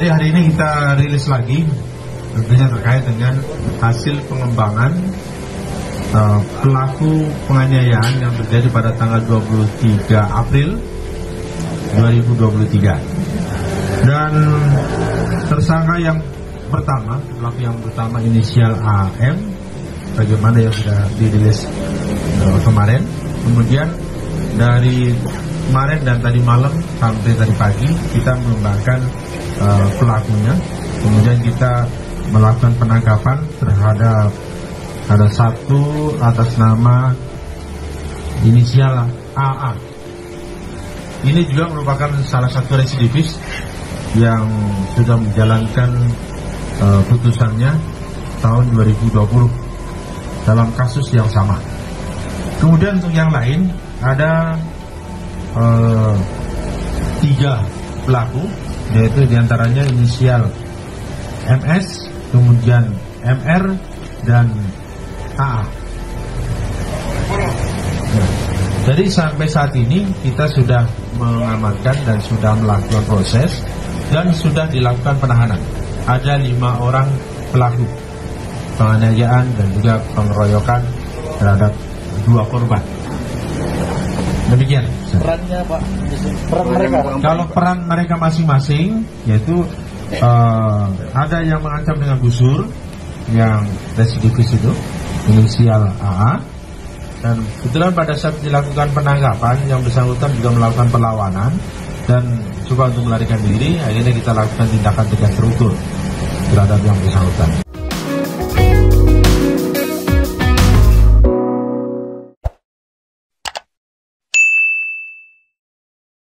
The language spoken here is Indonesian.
jadi hari ini kita rilis lagi tentunya terkait dengan hasil pengembangan uh, pelaku penganiayaan yang terjadi pada tanggal 23 April 2023 dan tersangka yang pertama pelaku yang pertama inisial AM bagaimana yang sudah dirilis uh, kemarin. Kemudian dari kemarin dan tadi malam sampai tadi pagi kita mengembangkan uh, pelakunya. Kemudian kita melakukan penangkapan terhadap ada satu atas nama inisial AA ini juga merupakan salah satu residivis yang sudah menjalankan uh, putusannya tahun 2020 dalam kasus yang sama. Kemudian untuk yang lain ada uh, tiga pelaku yaitu di antaranya inisial MS, kemudian MR dan AA. Jadi sampai saat ini kita sudah mengamankan dan sudah melakukan proses dan sudah dilakukan penahanan. Ada lima orang pelaku penganiayaan dan juga pengeroyokan terhadap dua korban. Demikian. Perannya Pak, peran mereka. Kalau peran mereka masing-masing, yaitu uh, ada yang mengancam dengan busur, yang residivis itu, inisial AA, dan kebetulan pada saat dilakukan penangkapan, yang bersangkutan juga melakukan perlawanan dan coba untuk melarikan diri, akhirnya kita lakukan tindakan tegas terukur terhadap yang bersangkutan.